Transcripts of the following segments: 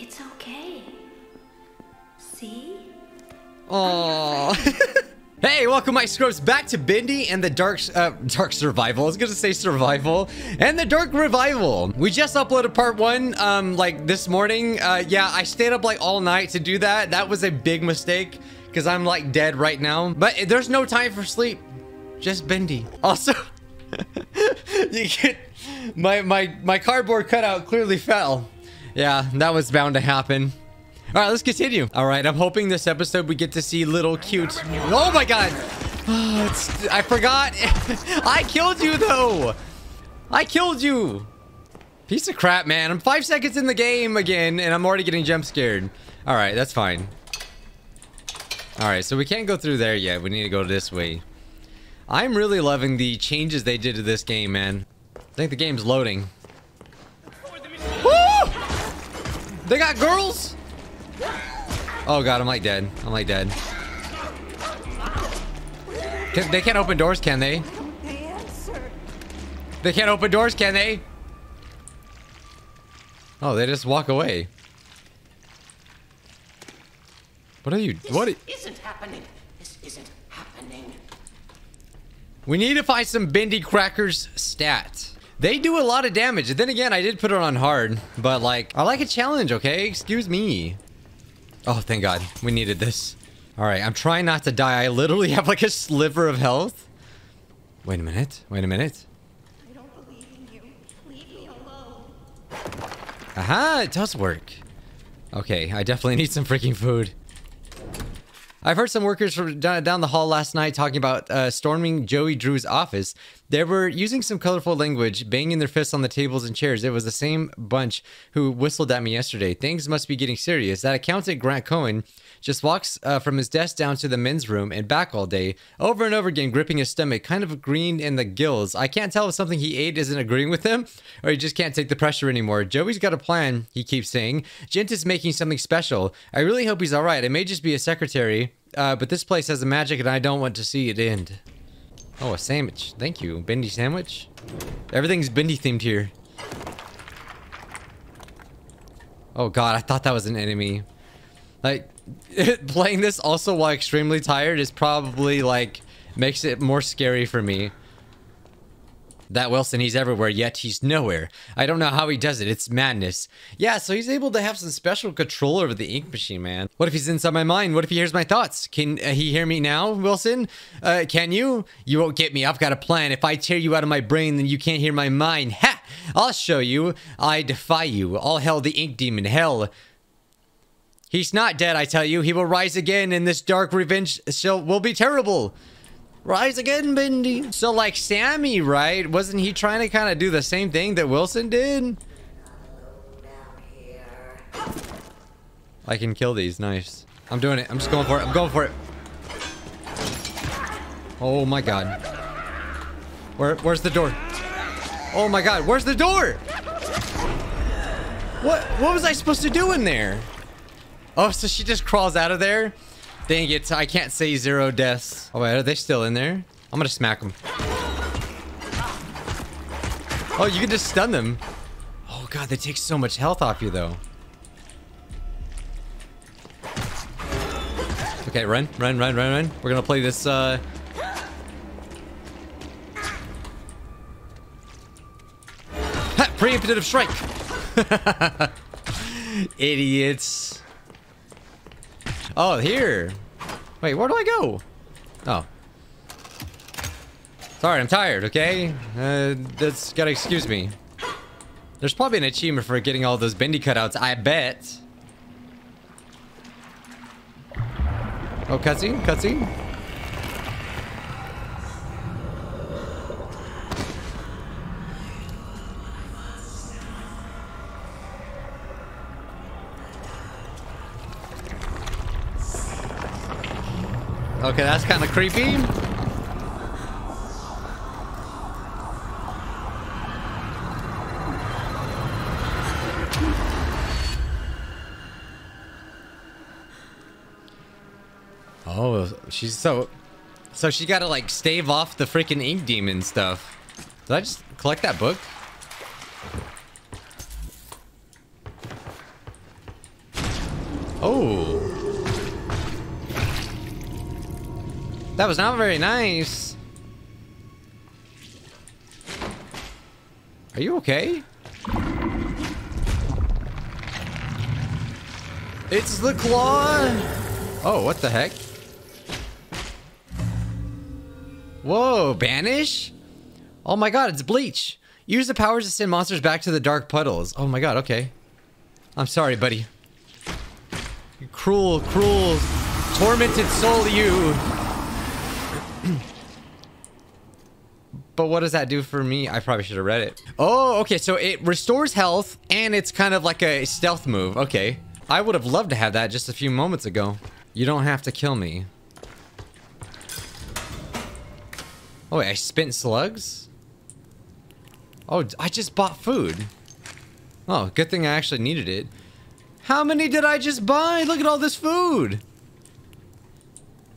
It's okay. See? Oh. hey, welcome my scrubs back to Bendy and the Dark uh, Dark Survival. I was gonna say survival and the Dark Revival. We just uploaded part one, um, like this morning. Uh, yeah, I stayed up like all night to do that. That was a big mistake because I'm like dead right now. But there's no time for sleep. Just Bendy. Also, you get my my my cardboard cutout clearly fell. Yeah, that was bound to happen. All right, let's continue. All right, I'm hoping this episode we get to see little cute. Oh my god! Oh, I forgot. I killed you though. I killed you. Piece of crap, man. I'm five seconds in the game again, and I'm already getting jump scared. All right, that's fine. All right, so we can't go through there yet. We need to go this way. I'm really loving the changes they did to this game, man. I think the game's loading. They got girls? Oh god, I'm like dead. I'm like dead. Can, they can't open doors, can they? They can't open doors, can they? Oh, they just walk away. What are you? This What? isn't happening. This isn't happening. We need to find some Bendy Crackers stat. They do a lot of damage. Then again, I did put it on hard, but like, I like a challenge, okay? Excuse me. Oh, thank God. We needed this. All right, I'm trying not to die. I literally have like a sliver of health. Wait a minute. Wait a minute. I don't believe in you. Leave me alone. Aha, it does work. Okay, I definitely need some freaking food. I've heard some workers from down down the hall last night talking about uh, storming Joey Drew's office. They were using some colorful language, banging their fists on the tables and chairs. It was the same bunch who whistled at me yesterday. Things must be getting serious. That accountant, Grant Cohen, just walks uh, from his desk down to the men's room and back all day, over and over again, gripping his stomach, kind of green in the gills. I can't tell if something he ate isn't agreeing with him, or he just can't take the pressure anymore. Joey's got a plan, he keeps saying. Gent is making something special. I really hope he's all right. It may just be a secretary, uh, but this place has a magic, and I don't want to see it end. Oh, a sandwich. Thank you. Bendy sandwich. Everything's Bendy themed here. Oh god, I thought that was an enemy. Like, playing this also while extremely tired is probably like, makes it more scary for me. That Wilson, he's everywhere, yet he's nowhere. I don't know how he does it. It's madness. Yeah, so he's able to have some special control over the ink machine, man. What if he's inside my mind? What if he hears my thoughts? Can uh, he hear me now, Wilson? Uh, can you? You won't get me. I've got a plan. If I tear you out of my brain, then you can't hear my mind. Ha! I'll show you. I defy you. All hell the ink demon. Hell. He's not dead, I tell you. He will rise again, and this dark revenge shall will be terrible. Rise again, Bendy. So, like Sammy, right? Wasn't he trying to kind of do the same thing that Wilson did? I can kill these. Nice. I'm doing it. I'm just going for it. I'm going for it. Oh my god. Where? Where's the door? Oh my god. Where's the door? What? What was I supposed to do in there? Oh, so she just crawls out of there? Dang it, I can't say zero deaths. Oh wait, are they still in there? I'm gonna smack them. Oh, you can just stun them. Oh god, they take so much health off you though. Okay, run, run, run, run, run. We're gonna play this, uh... Ha! Preemptive strike! Idiots. Oh, here. Wait, where do I go? Oh. Sorry, I'm tired, okay? Uh, that's gotta excuse me. There's probably an achievement for getting all those bendy cutouts, I bet. Oh, cutscene? Cutscene? Okay, that's kind of creepy. Oh, she's so... So she gotta, like, stave off the freaking ink demon stuff. Did I just collect that book? Oh. That was not very nice. Are you okay? It's the claw! Oh, what the heck? Whoa, banish? Oh my god, it's bleach. Use the powers to send monsters back to the dark puddles. Oh my god, okay. I'm sorry, buddy. You cruel, cruel, tormented soul, you. But what does that do for me? I probably should have read it. Oh, okay, so it restores health, and it's kind of like a stealth move. Okay. I would have loved to have that just a few moments ago. You don't have to kill me. Oh, wait, I spent slugs? Oh, I just bought food. Oh, good thing I actually needed it. How many did I just buy? Look at all this food.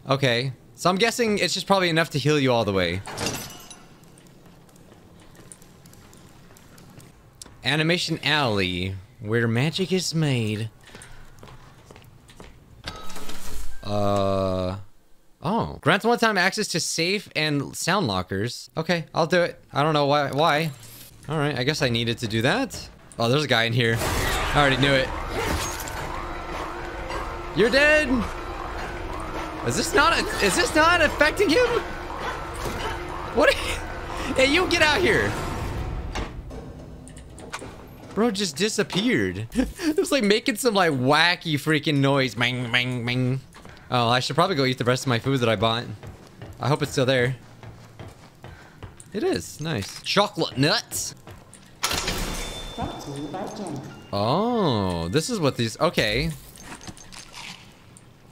Okay, so I'm guessing it's just probably enough to heal you all the way. Animation Alley, where magic is made. Uh... Oh. Grants one-time access to safe and sound lockers. Okay, I'll do it. I don't know why. Why? All right, I guess I needed to do that. Oh, there's a guy in here. I already knew it. You're dead. Is this not? A, is this not affecting him? What? hey, you get out here. Bro just disappeared. it was like making some like wacky freaking noise. Bang, bang, bang. Oh, I should probably go eat the rest of my food that I bought. I hope it's still there. It is. Nice. Chocolate nuts. Oh, this is what these... Okay.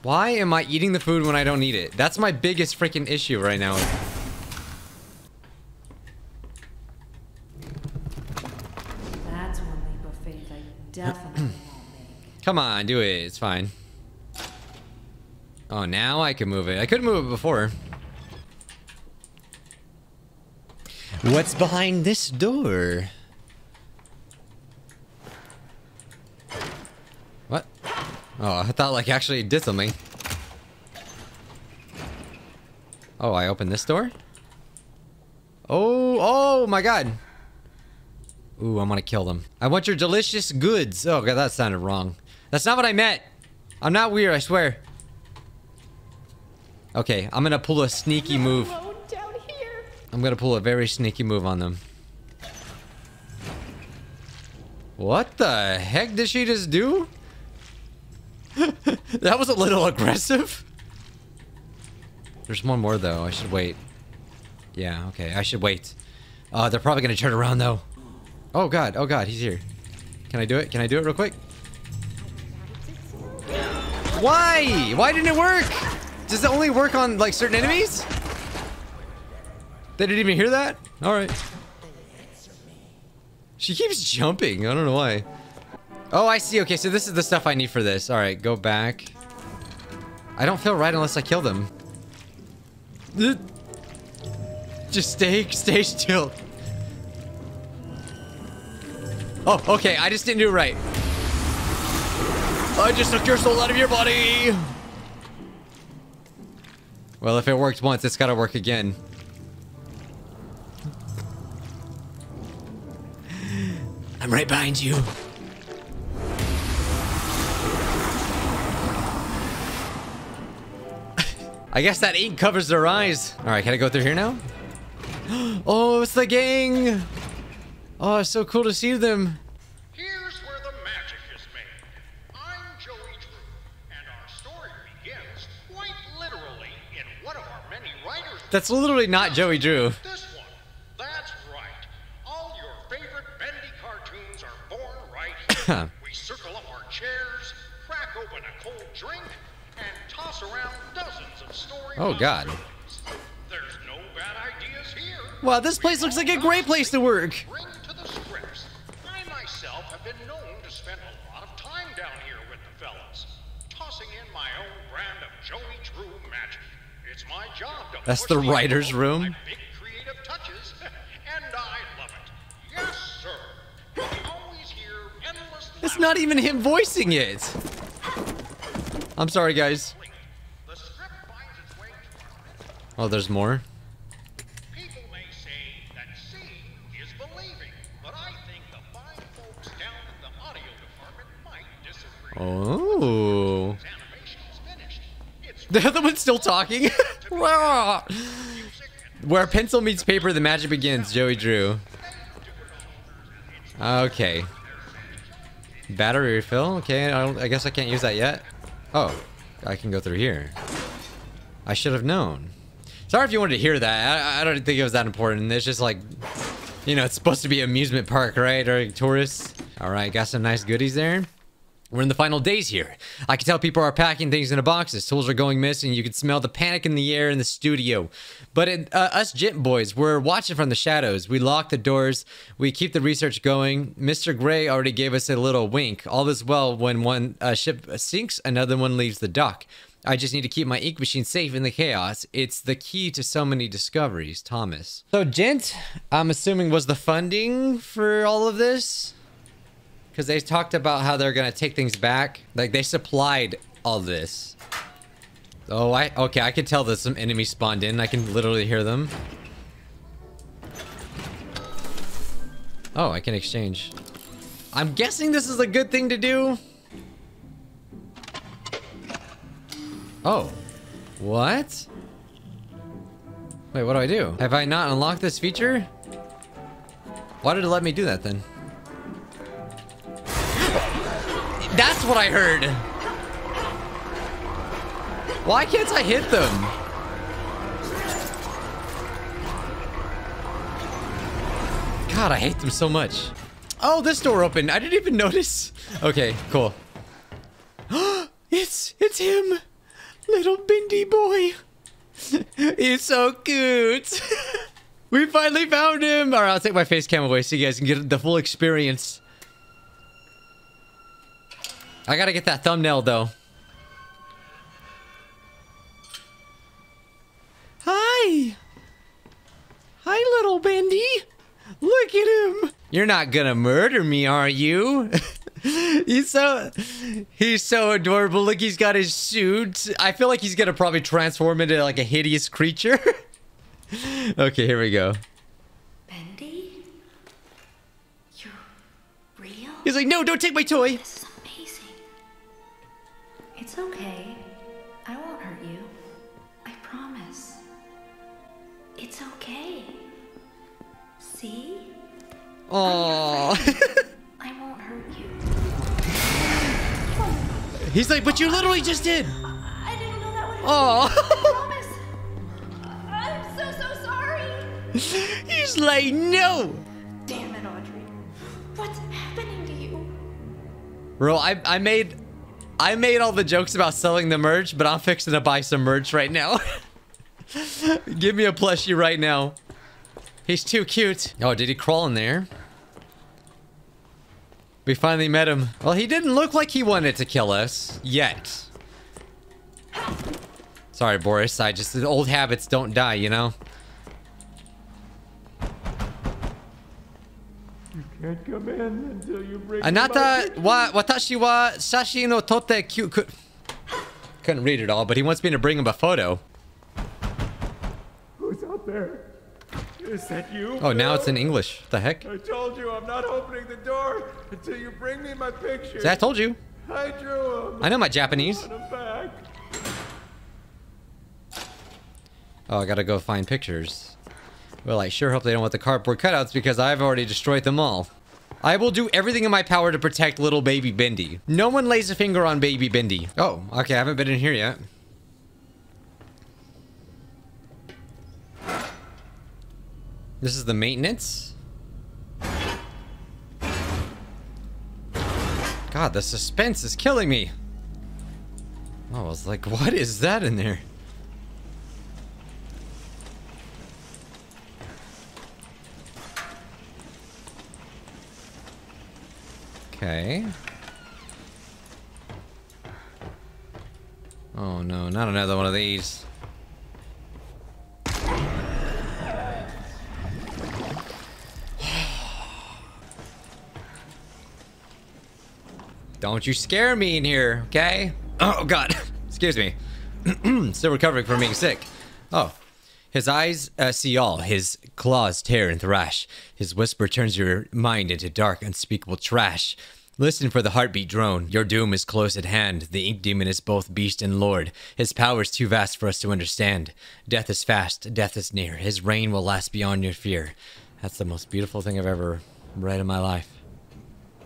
Why am I eating the food when I don't need it? That's my biggest freaking issue right now. That's one leap of faith I definitely won't make. Come on, do it. It's fine. Oh, now I can move it. I couldn't move it before. What's behind this door? What? Oh, I thought like actually it did something. Oh, I opened this door? Oh, oh my god. Ooh, I'm gonna kill them. I want your delicious goods. Oh god, that sounded wrong. That's not what I meant. I'm not weird, I swear. Okay, I'm gonna pull a sneaky move. Alone down here. I'm gonna pull a very sneaky move on them. What the heck did she just do? that was a little aggressive. There's one more though. I should wait. Yeah, okay. I should wait. Uh, they're probably gonna turn around though. Oh god, oh god, he's here. Can I do it? Can I do it real quick? Why? Why didn't it work? Does it only work on like certain enemies? They didn't even hear that? Alright. She keeps jumping. I don't know why. Oh, I see. Okay, so this is the stuff I need for this. Alright, go back. I don't feel right unless I kill them. Just stay, stay still. Oh, okay. I just didn't do it right. I just took your soul out of your body. Well, if it worked once, it's gotta work again. I'm right behind you. I guess that ink covers their eyes. All right, can I go through here now? Oh, it's the gang. Oh, it's so cool to see them. That's literally not Joey Drew. This one. That's right. All your favorite bendy cartoons are born right here. we circle up our chairs, crack open a cold drink, and toss around dozens of story Oh, God. There's no bad ideas here. Wow, this place looks like a great place to work. Bring to the scripts. I myself have been known to spend a lot of time down here with the fellas, tossing in my own brand of Joey That's the writer's room? Big creative touches, and I love it. Yes, sir. Always hear endless. It's not even him voicing it. I'm sorry, guys. The script finds its way to Oh, there's more. People may say that seeing is believing, but I think the fine folks down at the audio department might disagree. Oh. His animation is finished. It's The other one's still talking. Where pencil meets paper, the magic begins. Joey Drew. Okay. Battery refill. Okay, I, I guess I can't use that yet. Oh, I can go through here. I should have known. Sorry if you wanted to hear that. I, I don't think it was that important. It's just like, you know, it's supposed to be amusement park, right? Or tourists. All right, got some nice goodies there. We're in the final days here. I can tell people are packing things into boxes. Tools are going missing. You can smell the panic in the air in the studio. But it, uh, us Gent boys, we're watching from the shadows. We lock the doors. We keep the research going. Mr. Gray already gave us a little wink. All this well, when one uh, ship sinks, another one leaves the dock. I just need to keep my ink machine safe in the chaos. It's the key to so many discoveries, Thomas. So, Gent, I'm assuming was the funding for all of this? Because they talked about how they're gonna take things back. Like they supplied all this. Oh, I okay. I can tell that some enemies spawned in. I can literally hear them. Oh, I can exchange. I'm guessing this is a good thing to do. Oh, what? Wait, what do I do? Have I not unlocked this feature? Why did it let me do that then? That's what I heard. Why can't I hit them? God, I hate them so much. Oh, this door opened. I didn't even notice. Okay, cool. it's it's him, little Bendy boy. He's so cute. we finally found him. All right, I'll take my face cam away so you guys can get the full experience. I gotta get that thumbnail though. Hi. Hi, little Bendy. Look at him. You're not gonna murder me, are you? he's so he's so adorable. Look, he's got his suit. I feel like he's gonna probably transform into like a hideous creature. okay, here we go. Bendy? You're real? He's like, no, don't take my toy. This is amazing. It's okay. I won't hurt you. I promise. It's okay. See? Oh. I won't hurt you. he's like, but you literally just did. I didn't know that would happen. Aww. I promise. I'm so, so sorry. he's like, no. Damn it, Audrey. What's happening to you? Bro, I, I made I made all the jokes about selling the merch, but I'm fixing to buy some merch right now. Give me a plushie right now. He's too cute. Oh, did he crawl in there? We finally met him. Well, he didn't look like he wanted to kill us. Yet. Sorry, Boris. I just... Old habits don't die, you know? Can't come in until you bring Anata wa watashi wa shashi no totte kyu Couldn't read it all, but he wants me to bring him a photo. Who's out there? Is that you? Oh, now it's in? English. The heck? I told you I'm not opening the door until you bring me my picture. See, I told you. I drew him. I know my Japanese. Back. Oh, I gotta go find pictures. Well, I sure hope they don't want the cardboard cutouts because I've already destroyed them all. I will do everything in my power to protect little baby Bendy. No one lays a finger on baby Bendy. Oh, okay, I haven't been in here yet. This is the maintenance? God, the suspense is killing me. Oh, I was like, what is that in there? Okay. Oh no, not another one of these. Don't you scare me in here, okay? Oh God, excuse me. Still recovering from being sick. Oh, his eyes uh, see all. His claws tear and thrash. His whisper turns your mind into dark, unspeakable trash. Listen for the heartbeat drone. Your doom is close at hand. The ink demon is both beast and lord. His power is too vast for us to understand. Death is fast. Death is near. His reign will last beyond your fear. That's the most beautiful thing I've ever read in my life.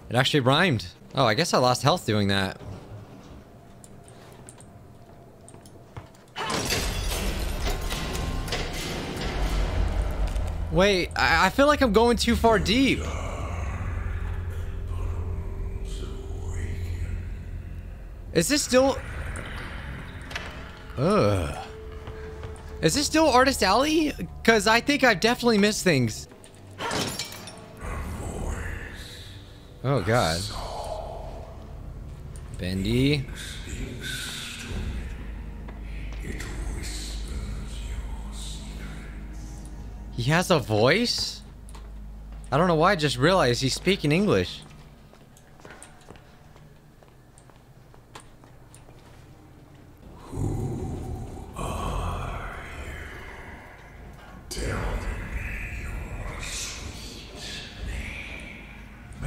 It actually rhymed. Oh, I guess I lost health doing that. Wait, I, I feel like I'm going too far deep. Is this still... Ugh. Is this still Artist Alley? Because I think I've definitely missed things. Oh, God. Bendy. He has a voice? I don't know why I just realized he's speaking English.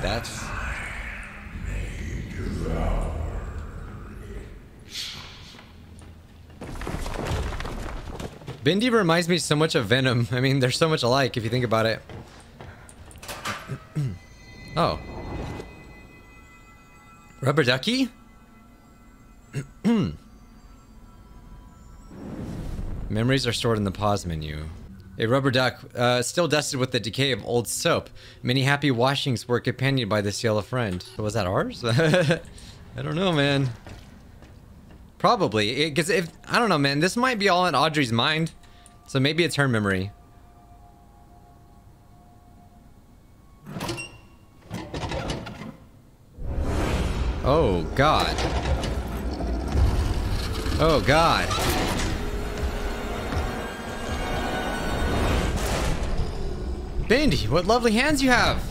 That's Bendy reminds me so much of Venom. I mean, they're so much alike if you think about it. oh. Rubber ducky? Memories are stored in the pause menu. A rubber duck, uh, still dusted with the decay of old soap. Many happy washings were companioned by this yellow friend. Was that ours? I don't know, man. Probably, because if I don't know, man, this might be all in Audrey's mind, so maybe it's her memory. Oh God. Oh God. Bendy, what lovely hands you have!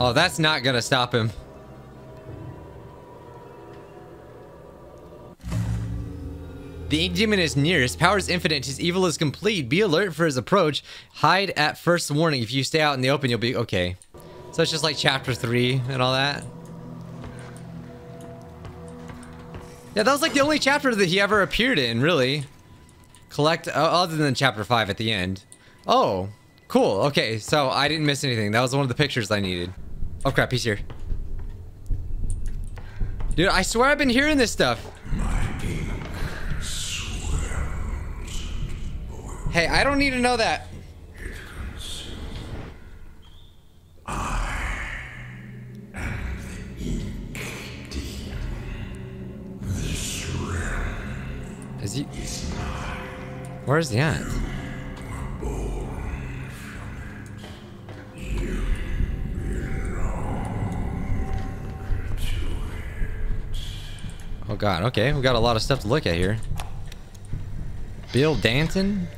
Oh, that's not gonna stop him. The Ink Demon is near. His power is infinite. His evil is complete. Be alert for his approach. Hide at first warning. If you stay out in the open, you'll be... Okay. So it's just like chapter 3 and all that. Yeah, that was like the only chapter that he ever appeared in, really. Collect... Uh, other than chapter 5 at the end. Oh. Cool. Okay, so I didn't miss anything. That was one of the pictures I needed. Oh crap, he's here. Dude, I swear I've been hearing this stuff. Hey, I don't need to know that. Is he? Where is he at? God, okay, we got a lot of stuff to look at here. Bill Danton?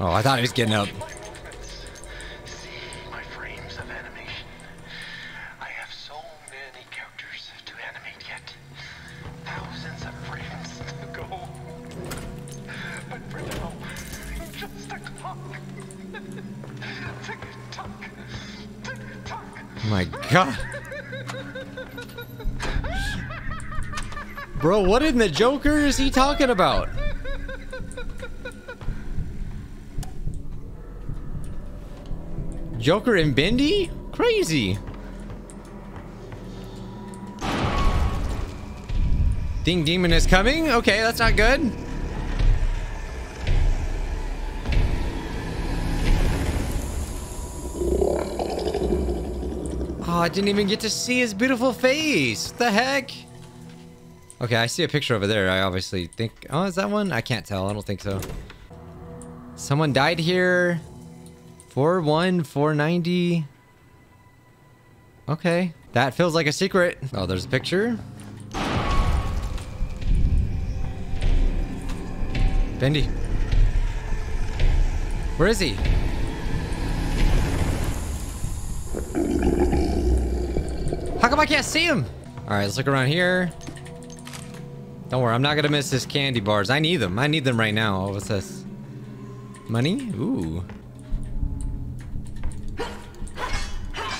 Oh, I thought he was getting up. My movements. See my frames of animation. I have so many characters to animate yet. Thousands of frames to go. But for now, just a clock. Tick tock, tick tock. My god. Bro, what in the Joker is he talking about? Joker and Bendy? Crazy. Ding Demon is coming? Okay, that's not good. Oh, I didn't even get to see his beautiful face. What the heck? Okay, I see a picture over there. I obviously think... Oh, is that one? I can't tell. I don't think so. Someone died here. 4-1, 490. Okay. That feels like a secret. Oh, there's a picture. Bendy. Where is he? How come I can't see him? All right, let's look around here. Don't worry, I'm not gonna miss his candy bars. I need them. I need them right now. Oh, what's this? Money? Ooh.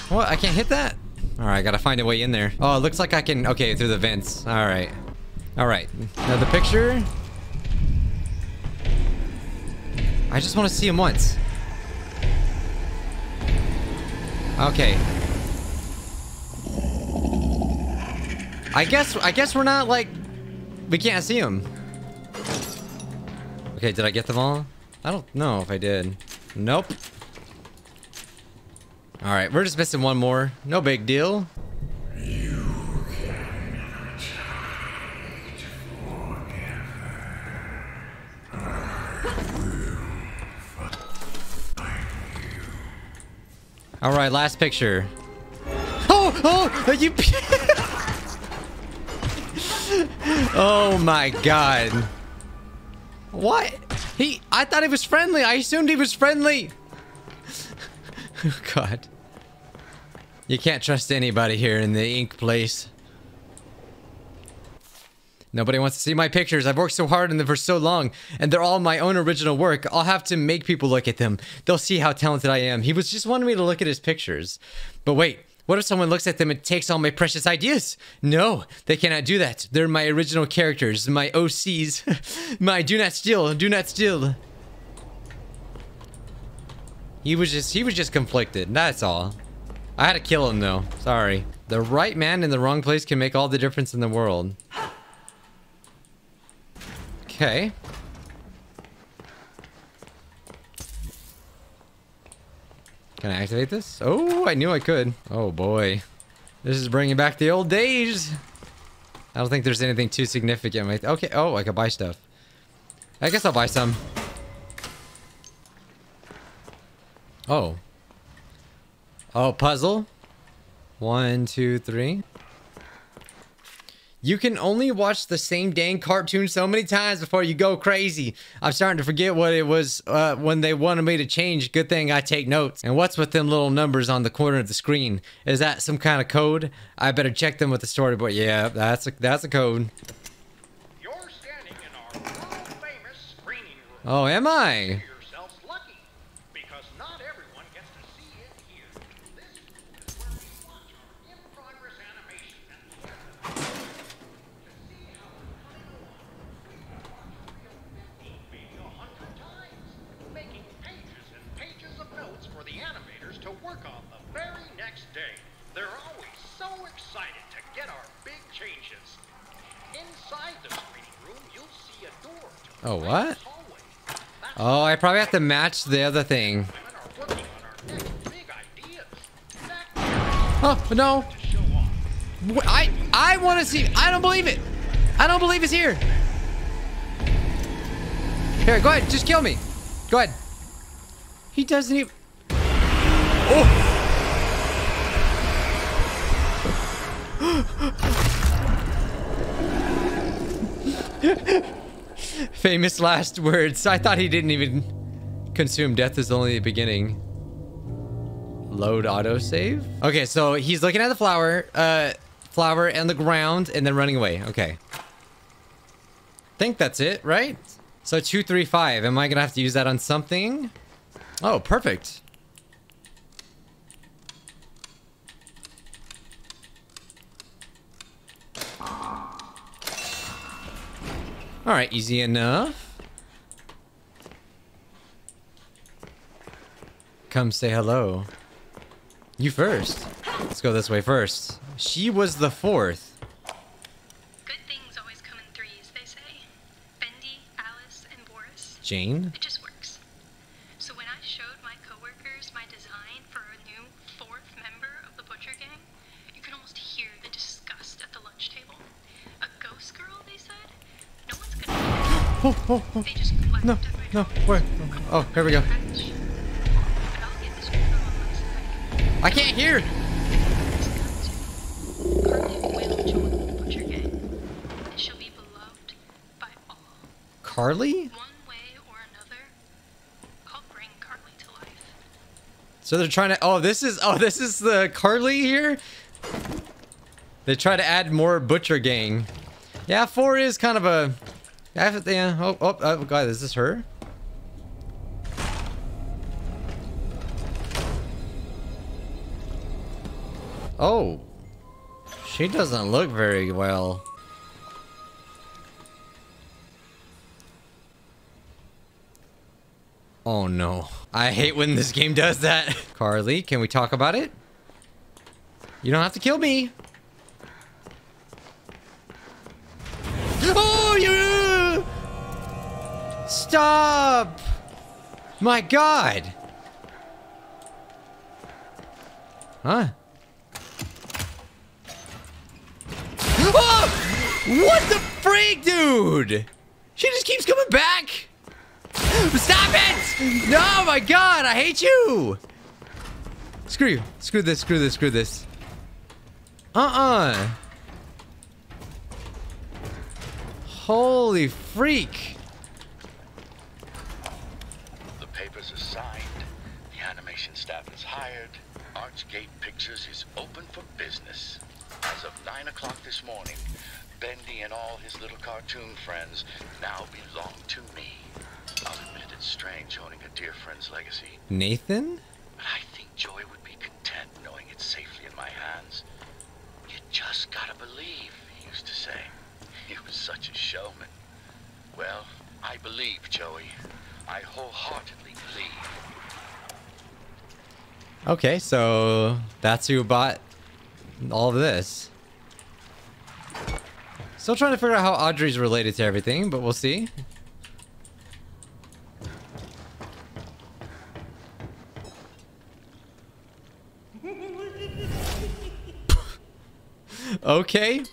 What? I can't hit that? All right, gotta find a way in there. Oh, it looks like I can... Okay, through the vents. All right. All right. Another picture. I just want to see him once. Okay. I guess I guess we're not like we can't see him. Okay, did I get them all? I don't know if I did. Nope. All right, we're just missing one more. No big deal. All right, last picture. Oh, oh, are you. oh my god. What? He, I thought he was friendly. I assumed he was friendly. god. You can't trust anybody here in the ink place. Nobody wants to see my pictures. I've worked so hard on them for so long, and they're all my own original work. I'll have to make people look at them. They'll see how talented I am. He was just wanting me to look at his pictures. But wait, what if someone looks at them and takes all my precious ideas? No, they cannot do that. They're my original characters, my OCs, my do not steal, do not steal. He was just, he was just conflicted. That's all. I had to kill him though. Sorry. The right man in the wrong place can make all the difference in the world. Okay. Can I activate this? Oh, I knew I could. Oh boy. This is bringing back the old days. I don't think there's anything too significant. Okay, oh, I can buy stuff. I guess I'll buy some. Oh. Oh, puzzle. One, two, three. You can only watch the same dang cartoon so many times before you go crazy. I'm starting to forget what it was uh, when they wanted me to change. Good thing I take notes. And what's with them little numbers on the corner of the screen? Is that some kind of code? I better check them with the storyboard. Yeah, that's a, that's a code. You're standing in our world-famous screening room. Oh, am I? To work on the very next day. They're always so excited to get our big changes. Inside the screening room, you'll see a door to Oh, the what? main hallway. That's Oh, I probably have to match the other thing. women are working on our next big ideas. That Oh, no. to show off. Wh- I I want to see. I don't believe it. I don't believe it's here. Here, go ahead. Just kill me. Go ahead. He doesn't even. Oh. Famous last words. I thought he didn't even consume. Death is only the beginning. Load autosave? Okay, so he's looking at the flower, uh, flower and the ground and then running away. Okay. Think that's it, right? So 235. Am I gonna have to use that on something? Oh, perfect. All right, easy enough. Come say hello. You first. Let's go this way first. She was the fourth. Good things always come in threes, they say. Bendy, Alice, and Boris. Jane? Oh, oh, No, no, where? Oh, here we go. I can't hear. Carly. So they're trying to. Oh, this is. Oh, this is the Carly here. They try to add more butcher gang. Yeah, four is kind of a. Yeah. yeah oh, oh, oh, God, is this her? Oh, she doesn't look very well. Oh no. I hate when this game does that. Carly, can we talk about it? You don't have to kill me. Oh! Stop! My god! Huh? Oh! What the freak, dude? She just keeps coming back! Stop it! No, my god, I hate you! Screw you. Screw this, screw this, screw this. Uh-uh. Holy freak. The papers are signed. The animation staff is hired. Archgate Pictures is open for business. As of 9 o'clock this morning, Bendy and all his little cartoon friends now belong to me. I'll admit it's strange owning a dear friend's legacy, Nathan? but I think Joey would be content knowing it's safely in my hands. You just gotta believe, he used to say. He was such a showman. Well, I believe, Joey. I wholeheartedly believe. Okay, so that's who bought all of this. Still trying to figure out how Audrey's related to everything, but we'll see. okay.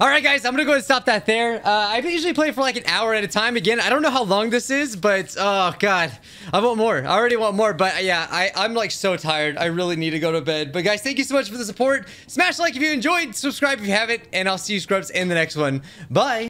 All right, guys, I'm gonna go and stop that there. Uh, I usually play for like an hour at a time. Again, I don't know how long this is, but oh god, I want more. I already want more, but yeah, I, I'm like so tired. I really need to go to bed. But guys, thank you so much for the support. Smash like if you enjoyed, subscribe if you haven't, and I'll see you scrubs in the next one. Bye.